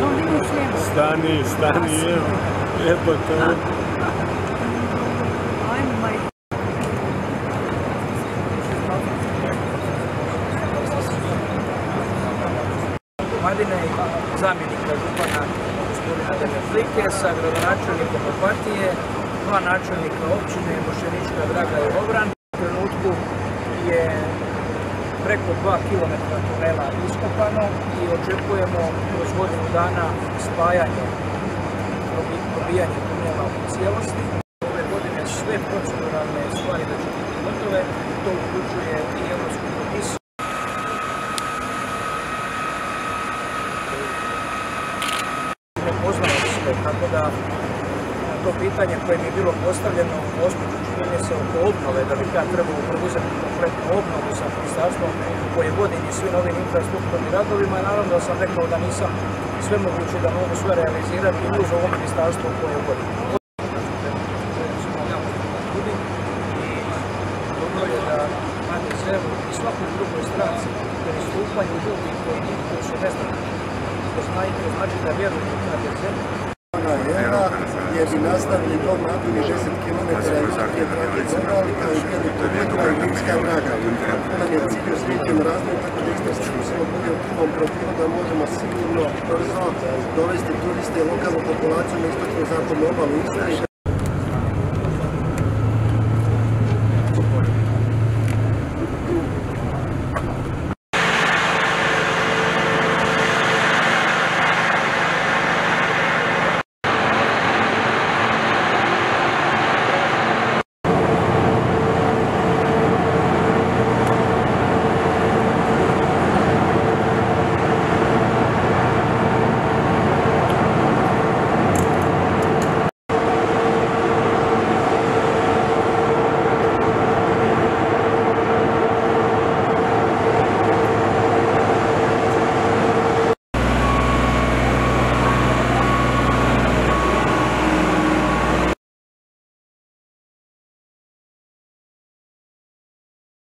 Stani, stani, evo. Lijepo to. I zamjenika župana gospodina Demetlike sa gradonačelnikom Opatije, dva načelnika općine Mošenička, Draga i Lovran. U trenutku je preko 2 km tunela iskopano i očekujemo kroz godinu dana spajanje, probijanje tunela u cijelosti. Ove godine sve proceduralne stvari da će biti gotove, to uključuje i Europsku komisiju. ne poznamo sve, tako da to pitanje koje mi je bilo postavljeno gospođu čini se oko obnove, da bi ja trebao preuzeti kompletnu obnovu sa ministarstvom koje vodi i svim ovim infrastrukturnim radovima naravno sam rekao da nisam sve moguće da mogu sve realizirati uz ovo ministarstvo koje vodi. I svakoj drugoj stranci pristupanju ljudi koji su neznani to znači, da vjeruju u. Era jer bi nastavili dom napolje 10 km i trake Zorali kao i bijeli Tobeka i. Nam je cilj u tako da možemo sigurno brzo dovesti turiste i lokalnu populaciju na istočnu zapadnu obalu